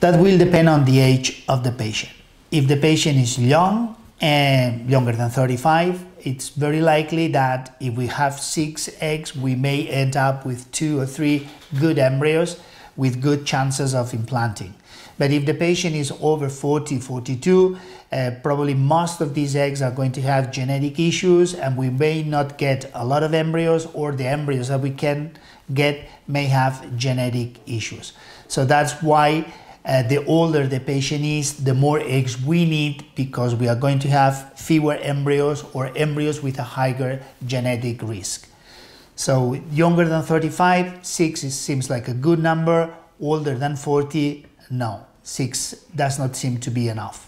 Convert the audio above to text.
That will depend on the age of the patient. If the patient is young and younger than 35, it's very likely that if we have six eggs, we may end up with two or three good embryos with good chances of implanting. But if the patient is over 40, 42, uh, probably most of these eggs are going to have genetic issues and we may not get a lot of embryos or the embryos that we can get may have genetic issues. So that's why uh, the older the patient is, the more eggs we need because we are going to have fewer embryos or embryos with a higher genetic risk. So younger than 35, six seems like a good number. Older than 40, no, six does not seem to be enough.